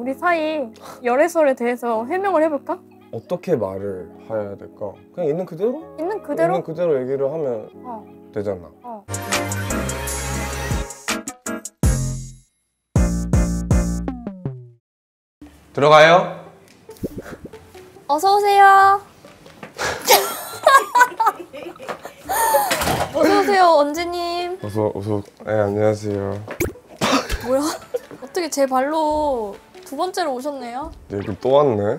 우리 사이 열애설에 대해서 해명을 해볼까? 어떻게 말을 해야 될까? 그냥 있는 그대로? 있는 그대로? 있는 그대로 얘기를 하면 어. 되잖아. 어. 들어가요? 어서 오세요. 어서 오세요, 언제님. 어서 어서. 네 안녕하세요. 뭐야? 어떻게 제 발로 두 번째로 오셨네요? 여기 또 왔네.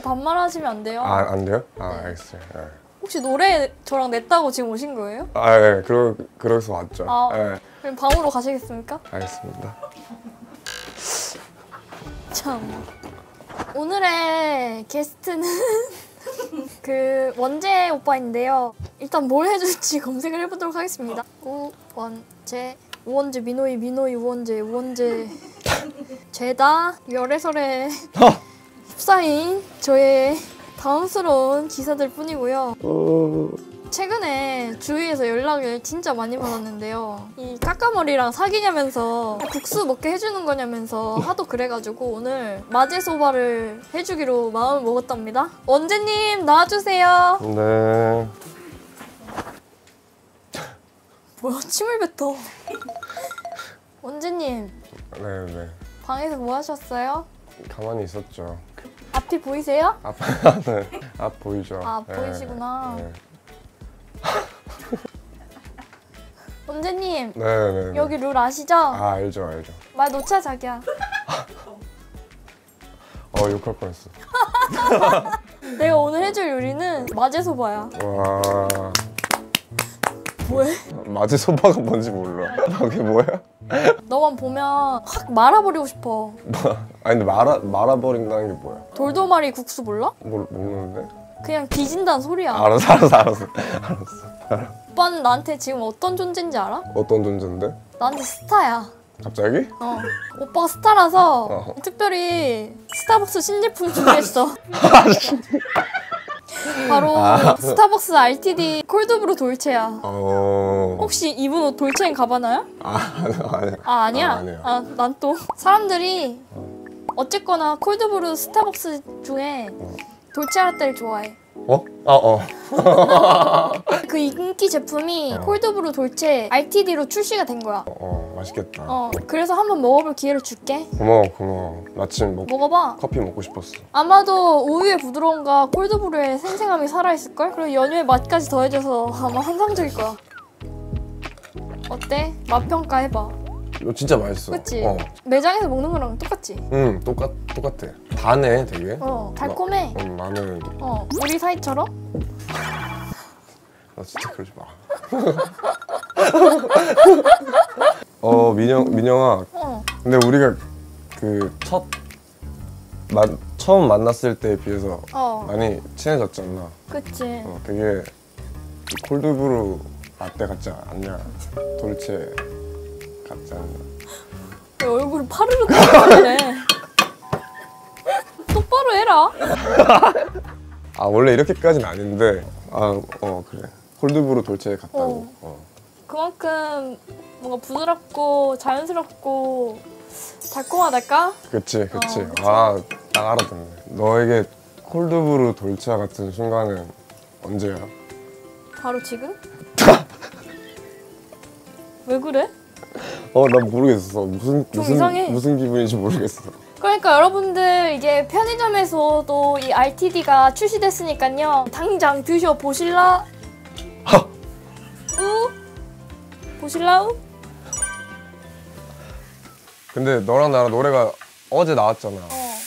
반말하시면 안 돼요. 아 안 돼요? 아 알겠어요. 네. 혹시 노래 저랑 냈다고 지금 오신 거예요? 아 예, 그러 그래서 왔죠. 아. 예, 그럼 방으로 가시겠습니까? 알겠습니다. 참. 오늘의 게스트는 그 원재 오빠인데요. 일단 뭘 해줄지 검색을 해보도록 하겠습니다. 우원재, 우원재, 민호이, 민호이, 우원재, 우원재, 죄다 열애설에 휩싸인 저의 당황스러운 기사들 뿐이고요. 최근에 주위에서 연락을 진짜 많이 받았는데요. 이 까까머리랑 사귀냐면서 국수 먹게 해주는 거냐면서 하도 그래가지고 오늘 마제소바를 해주기로 마음을 먹었답니다. 원재님 나와주세요. 네. 뭐야 침을 뱉어. 원재님 네 네. 방에서 뭐 하셨어요? 가만히 있었죠. 앞이 보이세요? 앞, 네. 앞 보이죠? 아, 네, 보이시구나. 네. 네, 네, 네. 여기 룰 아시죠? 아 알죠 알죠. 말 놓자 자기야. 어 욕할 뻔했어. 내가 오늘 해줄 요리는 마제소바야. 와 뭐해? 마지 소바가 뭔지 몰라. 그게 뭐야? 너만 보면 확 말아버리고 싶어. 아니 근데 말아 말아버린다는 게 뭐야? 돌도마리 국수 몰라? 몰 모르는데. 그냥 뒤진다는 소리야. 알았어 알았어 알았어. 알았어. 오빠는 나한테 지금 어떤 존재인지 알아? 어떤 존재인데? 나한테 스타야. 갑자기? 어. 오빠가 스타라서 어. 특별히 스타벅스 신제품 준비했어. 바로 스타벅스 RTD 콜드브루 돌체야. 어. 혹시 이분 옷 돌체인 가봐나요? 아 아니야. 아 아니야? 아, 아니에요. 아난또 사람들이 어쨌거나 콜드브루 스타벅스 중에 돌체 아라떼를 좋아해. 어? 아 어. 그 인기 제품이 어. 콜드브루 돌체 RTD로 출시가 된 거야. 어 맛있겠다. 어, 그래서 한번 먹어볼 기회를 줄게. 고마워 고마워. 마침 먹 먹어봐. 커피 먹고 싶었어. 아마도 우유의 부드러움과 콜드브루의 생생함이 살아있을걸? 그리고 연유의 맛까지 더해져서 아마 환상적일 거야. 어때? 맛 평가해봐. 이거 진짜 맛있어. 그치? 어. 매장에서 먹는 거랑 똑같지? 응 똑같 똑같아. 다네 되게. 어, 달콤해. 어, 나는 어, 우리 사이처럼? 나 진짜 그러지 마. 어 민영 민영아. 어. 근데 우리가 그 첫 처음 만났을 때에 비해서 어, 많이 친해졌잖아. 그치. 어, 되게 콜드브루 라떼 같지 않냐? 돌체 같지 않냐? 왜 얼굴을 파르르 떨어지네. 똑바로 해라. 아 원래 이렇게까지는 아닌데 아 어 그래 콜드브루 돌체 같다고. 어. 그만큼 뭔가 부드럽고 자연스럽고 달콤하달까? 그치 그치. 어. 아딱 알아듣네. 너에게 콜드브루 돌체 같은 순간은 언제야? 바로 지금? 왜 그래? 어난 모르겠어. 무슨 좀 무슨 이상해. 무슨 기분인지 모르겠어. 그러니까 여러분들 이제 편의점에서도 이 RTD가 출시됐으니까요. 당장 드셔 보실라. 우 보실라우? 근데 너랑 나랑 노래가 어제 나왔잖아. 어.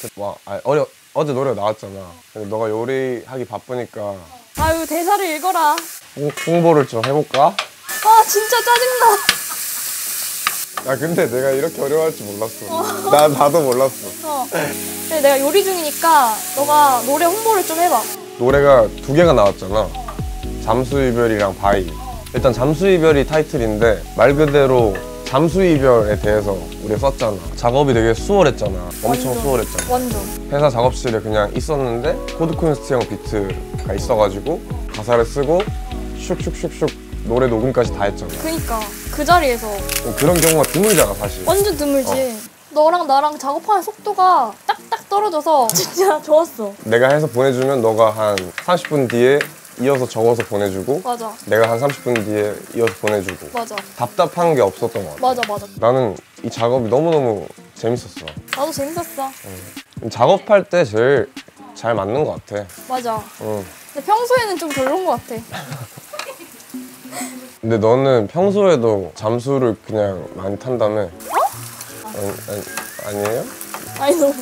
그, 와, 아니, 어려, 어제 노래가 나왔잖아. 근데 너가 요리하기 바쁘니까 아유 대사를 읽어라. 홍, 홍보를 좀 해볼까? 아 진짜 짜증나. 야 근데 내가 이렇게 어려워할 줄 몰랐어. 나 나도 몰랐어. 어. 근데 내가 요리 중이니까 너가 노래 홍보를 좀 해봐. 노래가 두 개가 나왔잖아. 잠수 이별이랑 Bye. 일단 잠수 이별이 타이틀인데 말 그대로 잠수 이별에 대해서 우리가 썼잖아. 작업이 되게 수월했잖아. 엄청 완전. 수월했잖아. 완전. 회사 작업실에 그냥 있었는데 코드 쿤스트 형 비트가 있어가지고 가사를 쓰고 슉슉슉슉 노래 녹음까지 다 했잖아. 그니까 그 자리에서 그런 경우가 드물잖아 사실. 완전 드물지. 너랑 나랑 작업하는 속도가 딱딱 떨어져서 진짜 좋았어. 내가 해서 보내주면 너가 한 30분 뒤에 이어서 적어서 보내주고 맞아, 내가 한 30분 뒤에 이어서 보내주고 맞아, 답답한 게 없었던 것 같아. 맞아, 맞아. 나는 이 작업이 너무너무 재밌었어. 나도 재밌었어. 작업할 때 제일 잘 맞는 것 같아. 맞아. 응. 근데 평소에는 좀 별론 것 같아. 근데 너는 평소에도 잠수를 그냥 많이 탄다며? 어? 아니, 아니, 아니에요? 아니 너 뭐?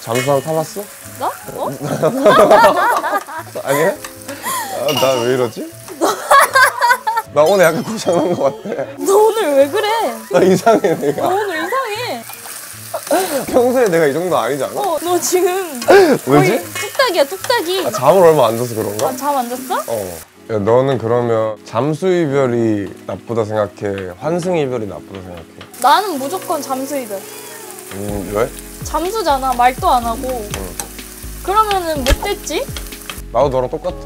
잠수 한 타봤어? 나? 어? 아니야? 아, 나왜 이러지? 나 오늘 약간 고장난 것 같아. 너 오늘 왜 그래? 나 이상해, 너 내가. 오늘 이상해. 평소에 내가 이 정도 아니잖아? 어, 너 지금 왜지? 뚝딱이야, 뚝딱이. 아, 잠을 얼마 안 자서 그런가? 아, 잠 안 잤어? 어. 야, 너는 그러면 잠수 이별이 나쁘다 생각해? 환승 이별이 나쁘다 생각해? 나는 무조건 잠수 이별. 음, 왜? 잠수잖아, 말도 안 하고. 그러면은 못 됐지? 나도 너랑 똑같아.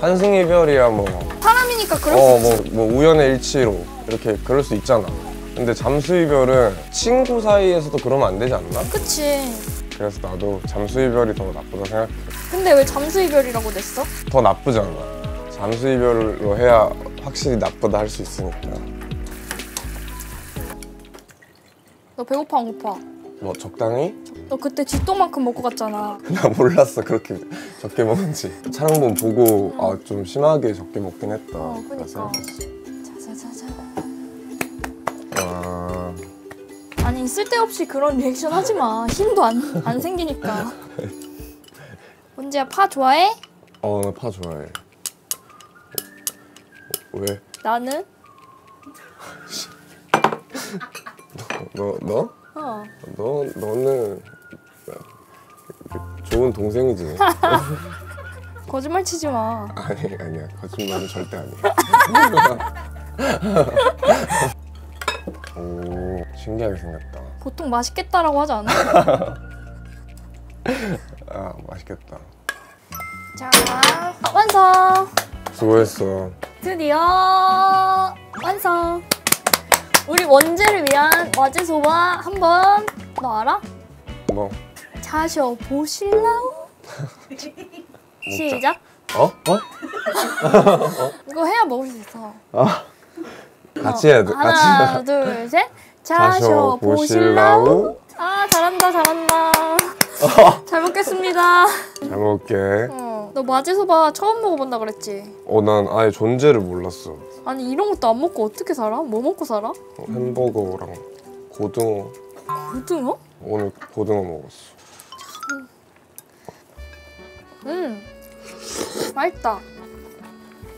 환승 이별이야 뭐. 사람이니까 그럴 어, 수 있지. 뭐, 뭐 우연의 일치로 이렇게 그럴 수 있잖아. 근데 잠수 이별은 친구 사이에서도 그러면 안 되지 않나? 그치. 그래서 나도 잠수 이별이 더 나쁘다 생각해. 근데 왜 잠수 이별이라고 냈어? 더 나쁘잖아. 잠수 이별로 해야 확실히 나쁘다 할 수 있으니까. 너 배고파 안 고파? 뭐 적당히? 너 그때 쥐똥만큼 먹고 갔잖아. 나 몰랐어 그렇게 적게 먹은지. 촬영본 보고 아좀 심하게 적게 먹긴 했다. 어. 생각했어. 자자자자. 아, 아니 쓸데없이 그런 리액션 하지 마. 힘도 안, 안 생기니까. 문제야 파 좋아해? 어, 나 파 좋아해. 어, 왜? 나는? 너 너? 어. 너 너는 좋은 동생이지. 거짓말 치지 마. 아니 아니야 거짓말은 절대 아니야. 오 신기하게 생겼다. 보통 맛있겠다라고 하지 않아? 아 맛있겠다. 자, 완성! 수고했어. 드디어 완성! 우리 원재를 위한 와제소바 한번 너 알아? 뭐 자셔 보실라우? 시작! 어? 어? 이거 해야 먹을 수 있어. 같이 해야 돼. 같이. 하나, 둘, 셋. 자셔? 보실라우? 아, 잘한다, 잘한다. 잘 먹겠습니다. 잘 먹을게. 어, 너 마제소바 처음 먹어본다 그랬지? 어 난 아예 존재를 몰랐어. 아니 이런 것도 안 먹고 어떻게 살아? 뭐 먹고 살아? 어, 햄버거랑 고등어. 고등어? 오늘 고등어 먹었어. 음, 맛있다.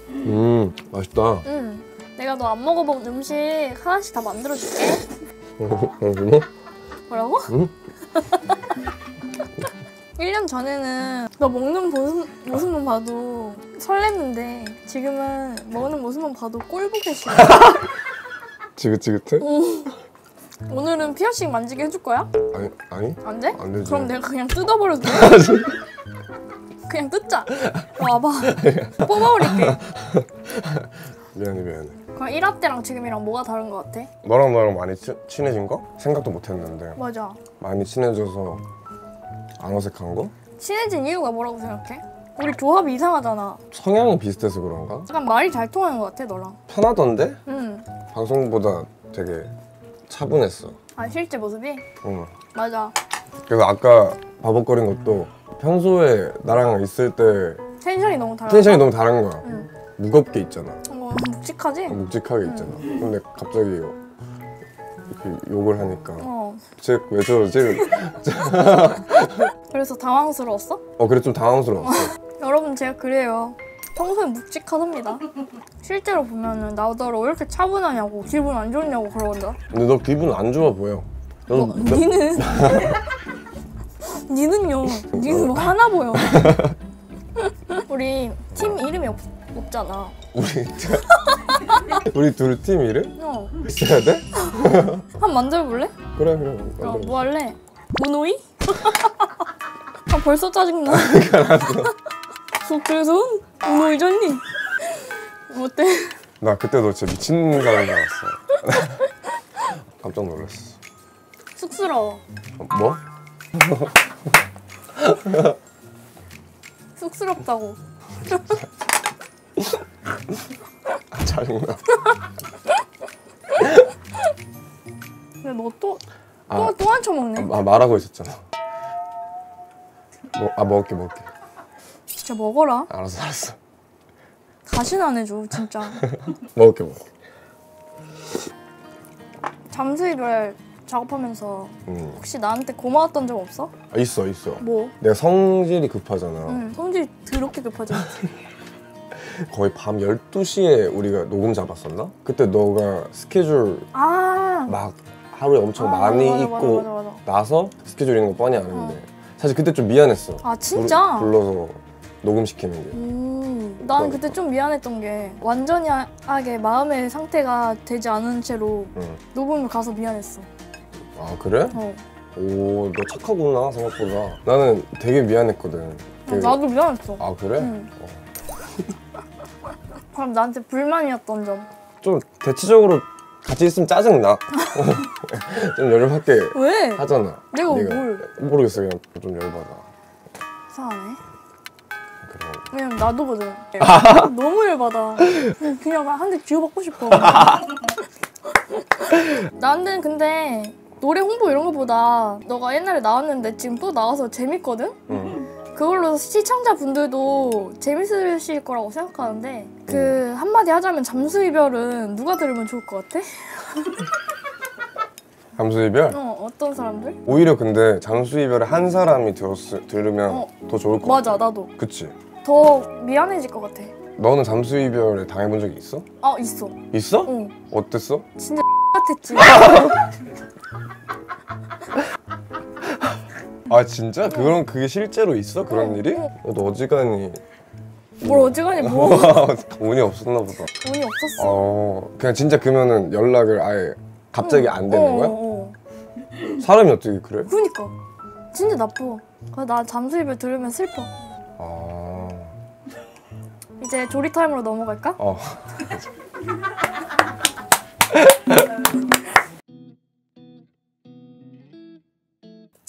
음 맛있다. 음, 내가 너 안 먹어본 음식 하나씩 다 만들어줄게. 어, 뭐라고? 응? 1년 전에는 너 먹는 모습, 모습 만 봐도 설렜는데 지금은 먹는 모습만 봐도 꼴보기 싫어. 지긋지긋해? 오늘은 피어싱 만지게 해줄 거야? 아니 아니 안 돼? 안 되지. 그럼 내가 그냥 뜯어버려도 돼? 그냥 뜯자. 와봐. 뽑아버릴게. 미안해 미안해. 그럼 1화 때랑 지금이랑 뭐가 다른 것 같아? 너랑 나랑 많이 치, 친해진 거? 생각도 못했는데 맞아. 많이 친해져서 안 어색한 거? 친해진 이유가 뭐라고 생각해? 우리 조합이 이상하잖아. 성향이 비슷해서 그런가? 약간 말이 잘 통하는 것 같아 너랑. 편하던데? 응. 방송보다 되게 차분했어. 아 실제 모습이? 응. 맞아. 그래서 아까 바벅거린 것도 평소에 나랑 있을 때 텐션이 너무 달라. 텐션이 너무 다른 거야. 응. 무겁게 있잖아. 어, 묵직하지? 묵직하게 있잖아. 근데 갑자기 이렇게 욕을 하니까 어. 쟤왜 저러지? 그래서 당황스러웠어? 어 그래 좀 당황스러웠어. 여러분 제가 그래요. 평소에 묵직하답니다. 실제로 보면은 나더러 왜 이렇게 차분하냐고 기분 안 좋냐고 그러던데. 근데 너 기분 안 좋아 보여. 너, 뭐, 너- 니는 니는요. 니는 뭐 하나 보여. 우리 팀 이름이 없, 없잖아. 우리 우리 둘 팀 이름 어. 있어야 돼? 한 만들어 볼래? 그래 그래. 어, 만들어. 뭐 할래? 모노이? 아 벌써 짜증나. 속죄손? 모노이잖니? 어때? 나 그때 너 진짜 미친 사람인 줄 알았어. 깜짝 놀랐어. 쑥스러워. 뭐? 쑥스럽다고. 아, 짜증나. 근데 너 또, 아. 또, 또한쳐 먹네. 아 말하고 있었잖아. 뭐, 아 먹을게 먹을게. 진짜 먹어라. 알았어 알았어. 다시는 안 해줘, 진짜. 먹을게 먹을게. 잠수이별 작업하면서 음. 혹시 나한테 고마웠던 적 없어? 아, 있어 있어. 뭐? 내가 성질이 급하잖아. 응, 성질이 더럽게 급하지. 거의 밤 12시에 우리가 녹음 잡았었나? 그때 너가 스케줄 아, 막 하루에 엄청 아, 많이 맞아, 있고 맞아, 맞아. 나서 스케줄 있는 거 뻔히 아는데 사실 그때 좀 미안했어. 아, 진짜? 불, 불러서 녹음시키는 게. 음, 난 그때 좀 미안했던 게 완전하게 마음의 상태가 되지 않은 채로 응. 녹음을 가서 미안했어. 아 그래? 어. 오, 너 착하구나 생각보다. 나는 되게 미안했거든. 그- 나도 미안했어. 아 그래? 응. 어. 그럼 나한테 불만이었던 점. 좀 대체적으로 같이 있으면 짜증 나. 좀 열받게 왜? 하잖아. 내가 네가. 뭘? 모르겠어 그냥 좀 열받아. 이상하네. 그런. 왜냐면 나도 거든. 너무 열받아. 그냥 한대 쥐어받고 싶어. 나는 근데 노래 홍보 이런 거보다 너가 옛날에 나왔는데 지금 또 나와서 재밌거든? 응. 그걸로 시청자분들도 재밌으실 거라고 생각하는데 그 한마디 하자면 잠수 이별은 누가 들으면 좋을 것 같아? 잠수 이별? 어 어떤 사람들? 오히려 근데 잠수 이별을 한 사람이 들었 들으면 어. 더 좋을 것 맞아 같아. 나도 그치? 더 미안해질 것 같아. 너는 잠수 이별에 당해본 적이 있어? 아 있어. 있어? 어 어땠어? 진짜 같았지. 아 진짜? 그런 그게 실제로 있어? 그런 어. 일이? 너 어지간히 뭘 어지간히 뭐 운이 없었나 보다. 돈이 없었어. 어 그냥 진짜 그러면은 연락을 아예 갑자기 안 되는 어, 거야? 어, 어. 사람이 어떻게 그래? 그러니까 진짜 나빠. 그래서 나 잠수 이별 들으면 슬퍼. 아, 이제 조리 타임으로 넘어갈까? 어.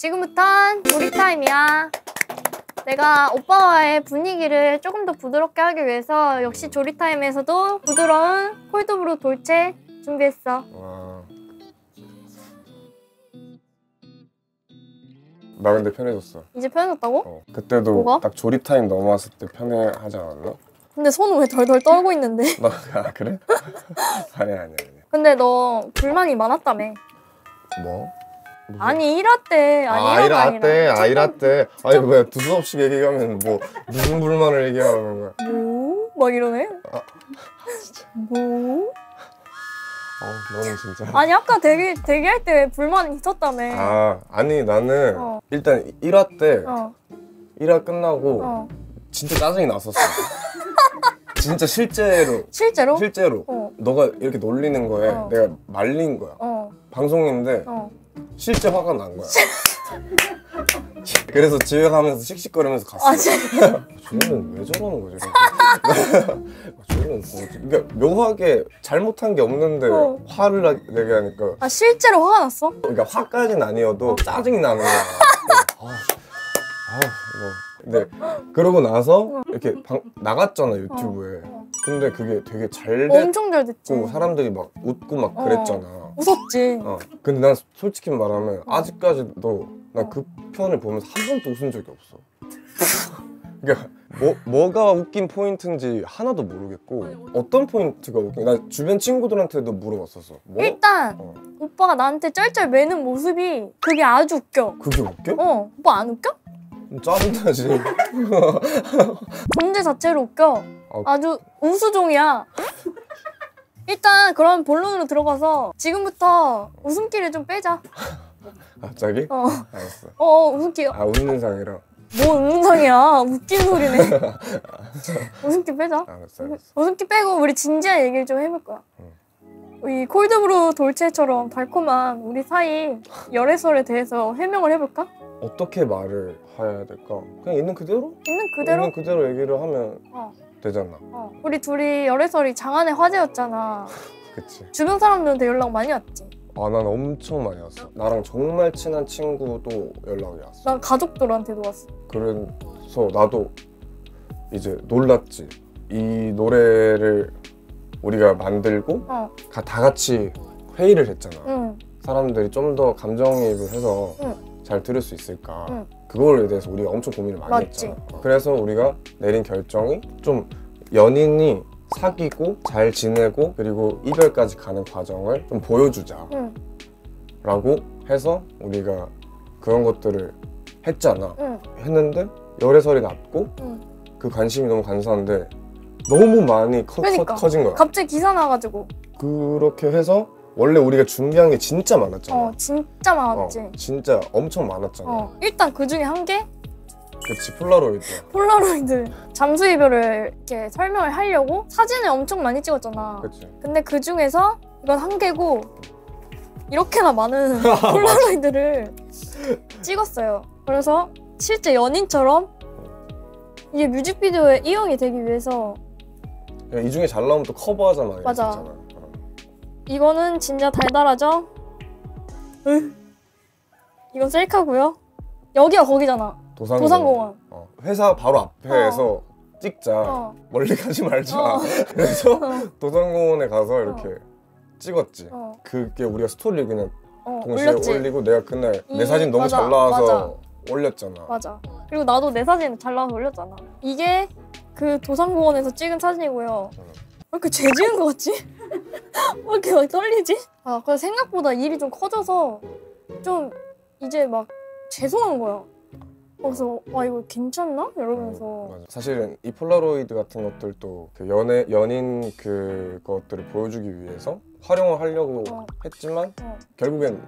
지금부턴 조리 타임이야. 내가 오빠와의 분위기를 조금 더 부드럽게 하기 위해서 역시 조리 타임에서도 부드러운 콜드브루 돌체 준비했어. 와. 나 근데 편해졌어. 이제 편해졌다고? 어. 그때도 뭐가? 딱 조리 타임 넘어왔을 때 편해하지 않았나? 근데 손은 왜 덜덜 떨고 있는데? 너 아, 그래? 아니 아니 아니. 근데 너 불만이 많았다며. 뭐? 아니 일화때 아니 아, 일화가 아 니라. 아이라떼. 아니 뭐야 두서없이 얘기하면 뭐 무슨 불만을 얘기하는 거야? 뭐? 막 이러네. 아, 뭐? 어, 너는 진짜. 아니 아까 대기 대기할 때 불만 있었다며. 아, 아니 나는 어. 일단 1화 때 어, 1화 끝나고 어. 진짜 짜증이 났었어. 진짜 실제로 실제로? 실제로 어, 너가 이렇게 놀리는 거에 어. 내가 말린 거야. 어, 방송인데 어. 실제 화가 난 거야. 그래서 집에 가면서 씩씩거리면서 갔어. 아 진짜. 저는 왜 저러는 거지? 저는 뭐지? 그러니까 묘하게 잘못한 게 없는데 어. 화를 나- 내게 하니까 아 실제로 화가 났어? 그러니까 화까지는 아니어도 짜증이 나는 거야. 아, 아, 이거. 근데 그러고 나서 이렇게 방- 나갔잖아 유튜브에. 어. 근데 그게 되게 잘 됐고 엄청 잘 됐지. 사람들이 막 웃고 막 어. 그랬잖아. 웃었지. 어. 근데 난 솔직히 말하면 아직까지도 나 그 편을 보면서 한 번도 웃은 적이 없어. 그러니까 뭐, 뭐가 웃긴 포인트인지 하나도 모르겠고 어떤 포인트가 웃긴 나 주변 친구들한테도 물어봤었어. 뭐? 일단 어. 오빠가 나한테 쩔쩔 매는 모습이 그게 아주 웃겨. 그게 웃겨? 어, 오빠 안 웃겨? 짜증나지. 존재 자체로 웃겨. 아. 아주 우수종이야. 일단 그럼 본론으로 들어가서 지금부터 웃음기를 좀 빼자. 갑자기? 어, 알았어. 어 웃음기. 아 웃는 상이라. 뭐 웃음상이야. 웃긴 소리네. 웃음기 빼자. 알았어 알았어. 웃음기 빼고 우리 진지한 얘기를 좀 해볼 거야. 이 콜드브루 돌체처럼 달콤한 우리 사이 열애설에 대해서 해명을 해볼까? 어떻게 말을 해야 될까? 그냥 있는 그대로? 있는 그대로? 있는 그대로 얘기를 하면 어, 되잖아. 어. 우리 둘이 열애설이 장안의 화제였잖아. 그치. 주변 사람들한테 연락 많이 왔지. 아, 난 엄청 많이 왔어. 나랑 정말 친한 친구도 연락이 왔어. 난 가족들한테도 왔어. 그래서 나도 이제 놀랐지. 이 노래를 우리가 만들고 어, 가- 다 같이 회의를 했잖아. 응, 사람들이 좀 더 감정이입을 해서 응. 잘 들을 수 있을까. 응. 그거에 대해서 우리가 엄청 고민을 많이 맞지. 했잖아. 그래서 우리가 내린 결정이 좀 연인이 사귀고 잘 지내고 그리고 이별까지 가는 과정을 좀 보여주자. 응, 라고 해서 우리가 그런 것들을 했잖아. 응, 했는데 열애설이 났고 응. 그 관심이 너무 간사한데 너무 많이 커, 그러니까. 커, 진 거야. 갑자기 기사 나가지고 그렇게 해서 원래 우리가 준비한 게 진짜 많았잖아. 어 진짜 많았지. 어, 진짜 엄청 많았잖아. 어 일단 그 중에 한 개 그치 폴라로이드. 폴라로이드 잠수 이별을 이렇게 설명을 하려고 사진을 엄청 많이 찍었잖아. 그치. 근데 그 중에서 이건 한 개고 이렇게나 많은 폴라로이드를 찍었어요. 그래서 실제 연인처럼 이게 뮤직비디오에 이용이 되기 위해서 야, 이 중에 잘 나오면 또 커버하자 막 맞아. 이랬잖아. 어. 이거는 진짜 달달하죠? 으. 이건 셀카고요. 여기가 거기잖아. 도산공원. 도산공원. 어, 회사 바로 앞에서 찍자. 어. 멀리 가지 말자. 어. 그래서 어. 도산공원에 가서 이렇게 찍었지. 어. 그게 우리가 스토리를 그냥 어. 동시에 올렸지. 올리고 내가 그날 내 이- 사진 너무 맞아, 잘 나와서 맞아. 올렸잖아. 맞아. 그리고 나도 내 사진 잘 나와서 올렸잖아. 이게 그 도산공원에서 찍은 사진이고요. 왜 이렇게 죄 지은 것 같지? 왜 이렇게 막 떨리지? 아, 그래서 생각보다 일이 좀 커져서 좀 이제 막 죄송한 거야. 그래서 와 이거 괜찮나? 이러면서 맞아. 사실은 이 폴라로이드 같은 것들도 그 연애 연인 그것들을 보여주기 위해서 활용을 하려고 어. 했지만 어, 결국엔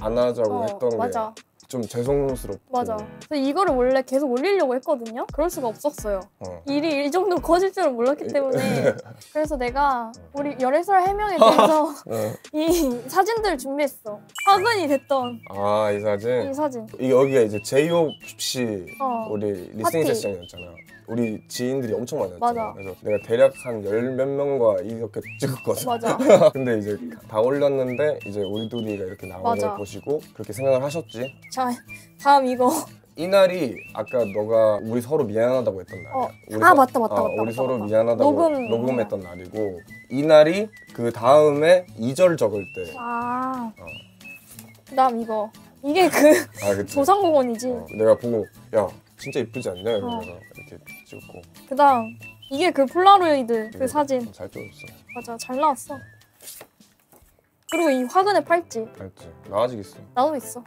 안 하자고 어, 했던 맞아 게 좀 죄송스럽고 맞아. 그래서 이거를 원래 계속 올리려고 했거든요. 그럴 수가 없었어요. 어. 일이 이 정도 커질 줄은 몰랐기 때문에 그래서 내가 어. 우리 열애설 해명에 대해서 어. 이 사진들을 준비했어. 화근이 됐던 아 이 사진 이 사진. 이 여기가 이제 제이홉 씨 어. 우리 listening party. 세션이었잖아. 우리 지인들이 엄청 많았잖아. 맞아. 그래서 내가 대략 한 열 몇 명과 이렇게 찍었거든. 맞아. 근데 이제 다 올렸는데 이제 우리 둘이가 이렇게 맞아. 걸 보시고 그렇게 생각을 하셨지. 자, 다음 이거. 이날이 아까 너가 우리 서로 미안하다고 했던 날이야. 어. 우리 아, 서- 맞다, 맞다, 어, 맞다, 우리 맞다, 서로 맞다. 미안하다고 녹음. 녹음 했던 날이고 이날이 그 다음에 2절 적을 때. 아. 어. 그다음 이거. 이게 그 아, 그치. 도산공원이지. 어, 내가 보고 야 진짜 이쁘지 않냐 이러면서 이렇게 찍고 그다음 이게 그 폴라로이드 그 사진. 잘 찍었어. 맞아. 잘 나왔어. 그리고 이 화근의 팔찌. 알지? 나 아직 있어. 나도 있어.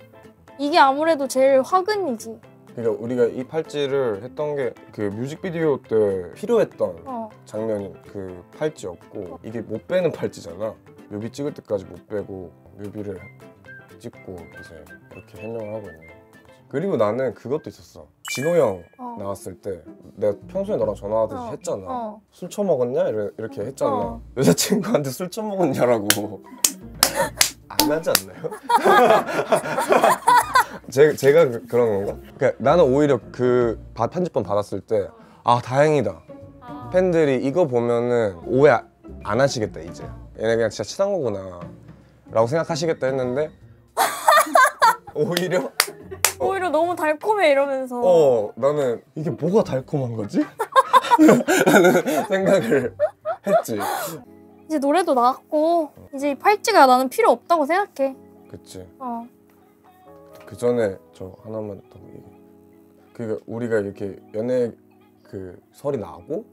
이게 아무래도 제일 화근이지. 그러니까 우리가 이 팔찌를 했던 게 그 뮤직비디오 때 필요했던 어. 장면이 그 팔찌였고 이게 못 빼는 팔찌잖아. 뮤비 찍을 때까지 못 빼고 뮤비를 찍고 이제 이렇게 해명을 하고 있는 거야. 그리고 나는 그것도 있었어. 진호 형 어. 나왔을 때 내가 평소에 너랑 전화하듯이 어. 했잖아. 어. 술 처먹었냐? 이래- 이렇게 했잖아. 어. 여자친구한테 술 처먹었냐라고 안 하지 않나요? 제, 제가 그, 런 건가? 그러니까 나는 오히려 그 바- 편집본 받았을 때 아 다행이다 팬들이 이거 보면은 오해 아- 안 하시겠다 이제 얘네 그냥 진짜 친한 거구나 라고 생각하시겠다 했는데 오히려 너무 달콤해 이러면서. 어 나는 이게 뭐가 달콤한 거지? 라는 생각을 했지 이제 노래도 나왔고 이제 이 팔찌가 나는 필요 없다고 생각해. 그치 어. 그 전에 저 하나만 더 얘기. 그러니까 우리가 이렇게 연애 그 설이 나고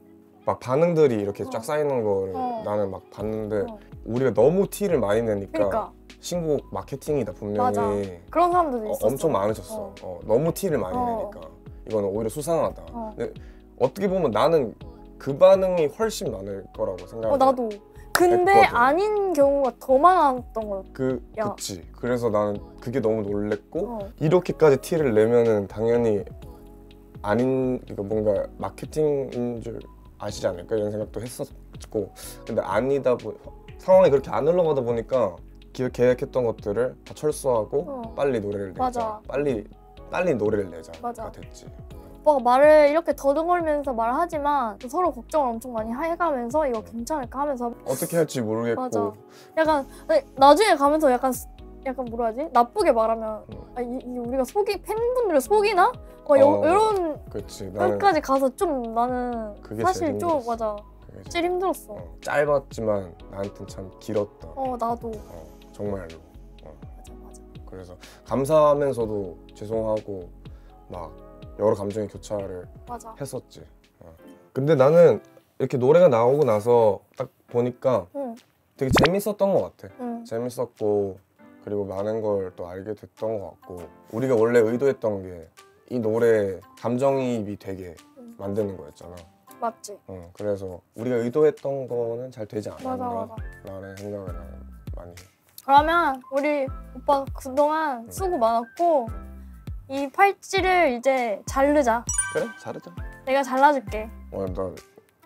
막 반응들이 이렇게 어. 쫙 쌓이는 거를 어. 나는 막 봤는데 어. 우리가 너무 티를 많이 내니까 그러니까 신곡 마케팅이다 분명히 맞아. 그런 사람들도 어, 있었어. 엄청 많으셨어. 어. 어, 너무 티를 많이 어. 내니까 이거는 오히려 수상하다. 어. 근데 어떻게 보면 나는 그 반응이 훨씬 많을 거라고 생각해. 어 나도. 근데 했거든. 아닌 경우가 더 많았던 거. 그 야. 그치. 그래서 나는 그게 너무 놀랬고 어. 이렇게까지 티를 내면은 당연히 아닌 그러니까 뭔가 마케팅인 줄 아시지 않을까 이런 생각도 했었고 근데 아니다 보 상황이 그렇게 안 흘러가다 보니까 기- 계획했던 것들을 다 철수하고 어. 빨리 노래를 내자 맞아. 빨리 빨리 노래를 내자가 맞아. 됐지 오빠가 말을 이렇게 더듬으면서 말하지만 서로 걱정을 엄청 많이 해가면서 이거 괜찮을까 하면서 어떻게 할지 모르겠고 맞아. 약간 나중에 가면서 약간 스- 약간 뭐라 하지 나쁘게 말하면 음. 아, 이, 이 우리가 속이 팬분들을 속이나? 막 여- 어. 이런 끝까지 가서 좀 나는 사실 좀. 맞아 제일 힘들었어. 어, 짧았지만 나한텐 참 길었다 어 나도 어, 정말로 어, 맞아 맞아. 그래서 감사하면서도 죄송하고 막 여러 감정의 교차를 맞아. 했었지 어. 근데 나는 이렇게 노래가 나오고 나서 딱 보니까 응, 되게 재밌었던 것 같아 응, 재밌었고 그리고 많은 걸 또 알게 됐던 것 같고 우리가 원래 의도했던 게 이 노래 감정이입이 되게 음. 만드는 거였잖아 맞지. 어, 그래서 우리가 의도했던 거는 잘 되지 않았나 맞아. 라는 생각을 많이 해 그러면 우리 오빠 그동안 수고 많았고 이 팔찌를 이제 자르자. 그래? 잘하자 내가 잘라줄게. 어, 나너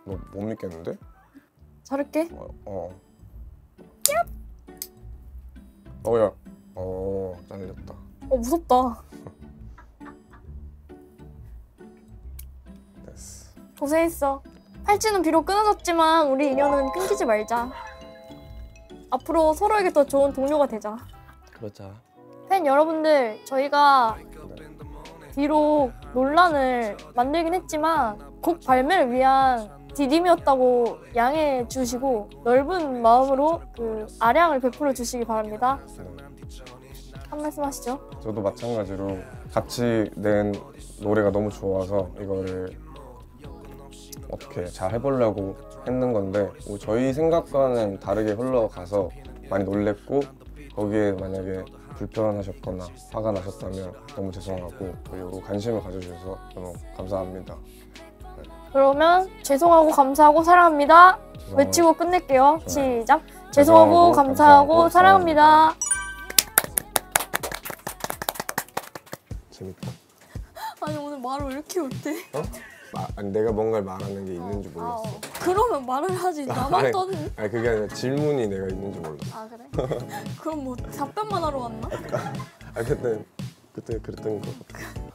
못 믿겠는데? 자를게. 어, 어. 어야 어 잘렸다 어 무섭다. 됐어 고생했어. 팔찌는 비록 끊어졌지만 우리 인연은 끊기지 말자. 앞으로 서로에게 더 좋은 동료가 되자. 그러자 팬 여러분들, 저희가 네. 비록 논란을 만들긴 했지만 곡 발매를 위한 디딤이었다고 양해해 주시고 넓은 마음으로 그 아량을 베풀어 주시기 바랍니다. 네. 한 말씀 하시죠. 저도 마찬가지로 같이 낸 노래가 너무 좋아서 이거를 어떻게 잘 해보려고 했는 건데 뭐 저희 생각과는 다르게 흘러가서 많이 놀랬고 거기에 만약에 불편하셨거나 화가 나셨다면 너무 죄송하고 그리고 관심을 가져주셔서 너무 감사합니다. 그러면 죄송하고 감사하고 사랑합니다. 죄송합니다. 외치고 끝낼게요. 좋아요. 시작. 죄송하고 죄송하고 감사하고 감사하고 사랑합니다. 재밌다. 아니 오늘 말을 왜 이렇게 못해? 어? 마- 아니 내가 뭔가를 말하는 게 있는 줄 몰랐어. 그러면 말을 하지. 나만 아니, 떠는. 아니 그게 아니라 질문이 내가 있는 줄 몰랐어. 아 그래? 그럼 뭐 답변만 하러 왔나? 아 그때 그때 그랬던 거 같아.